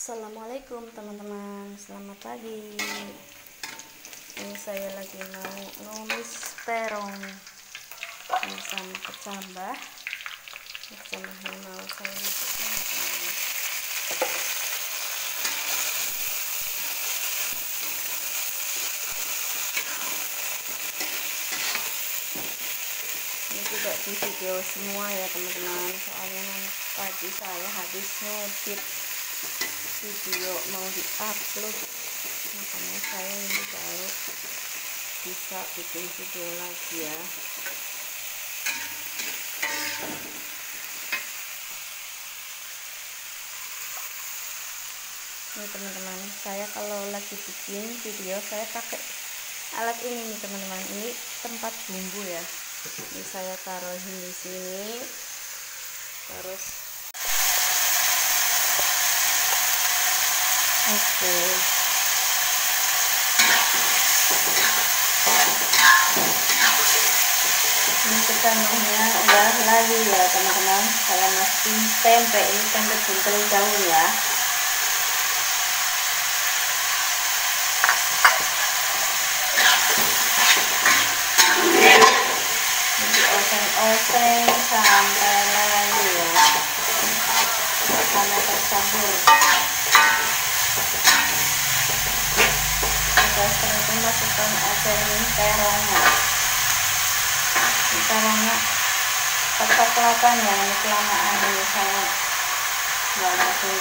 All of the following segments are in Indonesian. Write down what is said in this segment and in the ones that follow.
Assalamualaikum teman-teman. Selamat pagi. Ini saya lagi mau nulis terong. Bersama kecambah. Kecambah yang mau saya Ini tidak di video semua ya teman-teman. Soalnya tadi saya habis ngedit video mau diupload. Makanya saya ini baru bisa bikin video lagi ya. Ini teman-teman saya kalau lagi bikin video saya pakai alat ini nih teman-teman. Ini tempat bumbu ya. Ini saya taruhin di sini. Terus oke. Ini kecambahnya udah lagi ya teman-teman. Saya masukin tempe ini tempe buntel daun ya. Oseng-oseng sampai lagi ya. Sampai tercampur terus aja ini terongnya terongnya kecoklatan ya ini kelamaan ini saya nggak langsung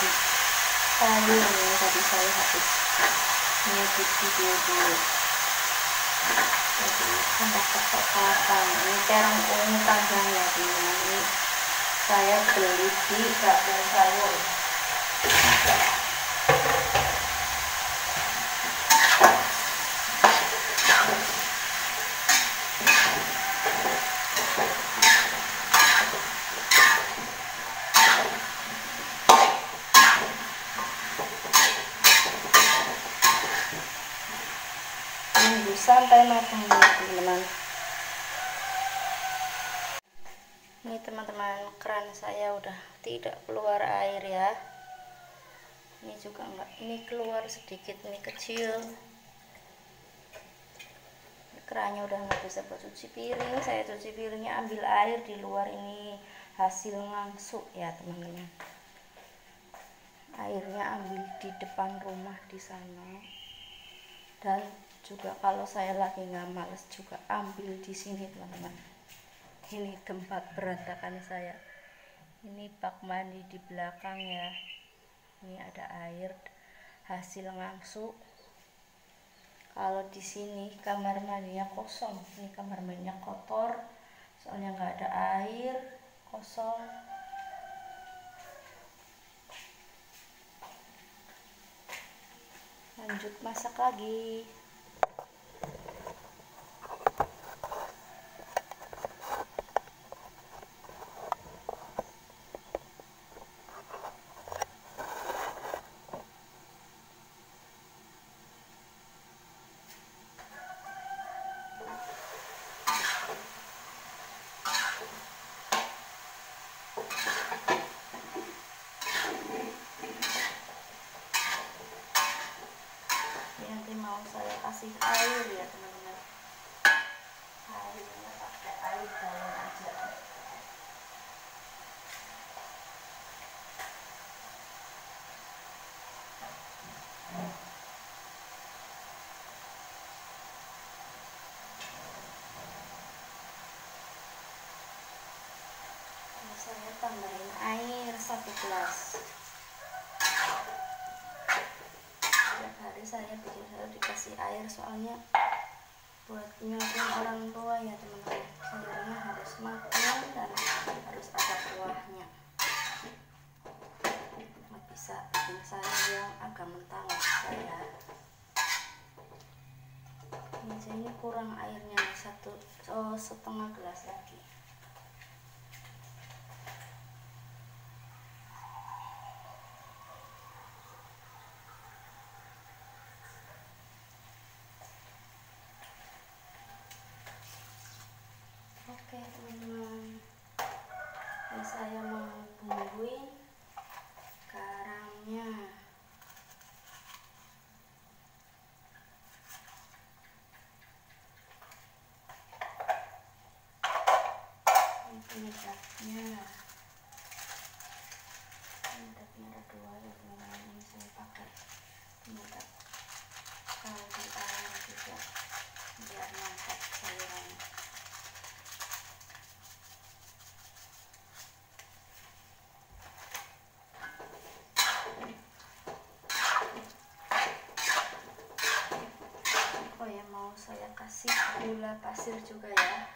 sayur ini tadi saya habis ngedit video dulu. Jadi sampai kecoklatan ini terong ungu panjang ya ini saya beli di bakso sayur sampai matang ya teman-teman. Ini teman-teman keran saya udah tidak keluar air ya. Ini juga enggak. Ini keluar sedikit ini kecil. Kerannya udah nggak bisa buat cuci piring. Saya cuci piringnya ambil air di luar ini. Hasil ngangsuk ya teman-teman. Airnya ambil di depan rumah di sana. Dan juga kalau saya lagi nggak males juga ambil di sini teman-teman. Ini tempat berantakan saya. Ini bak mandi di belakang ya. Ini ada air hasil ngangsuk kalau di sini kamar mandinya kosong. Ini kamar mandinya kotor soalnya nggak ada air kosong. Lanjut masak lagi ini nanti mau saya kasih air ya teman-teman. Airnya pakai air galon aja. Saya tambahin air satu gelas hari saya bikin selalu dikasih air soalnya buat nyuapin orang tua ya teman-teman. Sayurnya harus matang dan harus ada kuahnya. Nggak bisa bikin sayur yang agak mentah nggak bisa ya ini kurang airnya satu oh, setengah gelas lagi atapnya atapnya ada dua ya teman-teman ini saya pakai. Penyedap di air juga biar mantap sayurannya oh ya mau saya kasih gula pasir juga ya.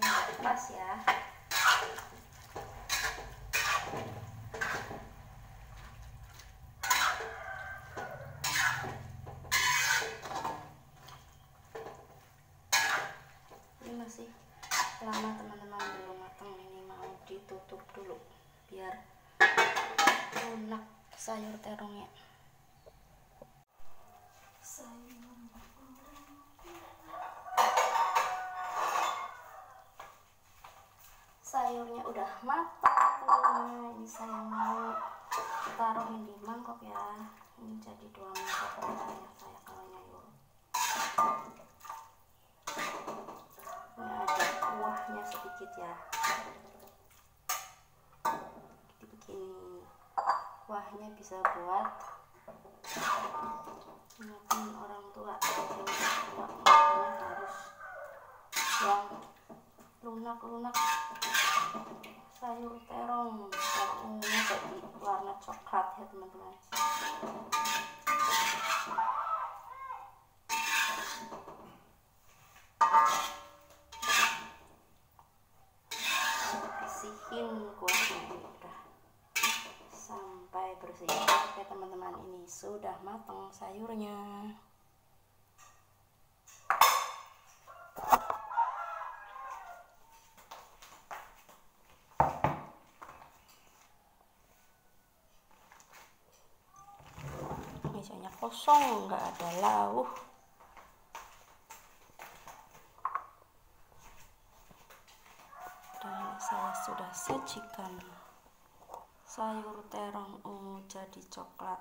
Pas ya. Ini masih lama teman-teman belum matang ini mau ditutup dulu biar lunak sayur terongnya. Sayur sayurnya udah matang ini saya mau taruhin di mangkok ya. Ini jadi dua mangkok pokoknya saya kalau nyayur. Ini ada kuahnya sedikit ya. Jadi begini kuahnya bisa buat makan orang tua. Yang tua harus yang lunak-lunak sayur terong terong ini jadi warna coklat ya teman-teman. Bersihin kuahnya ini udah. Sampai bersih oke teman-teman. Ini sudah matang sayurnya mejanya kosong nggak ada lauk dan saya sudah sajikan sayur terong ungu jadi coklat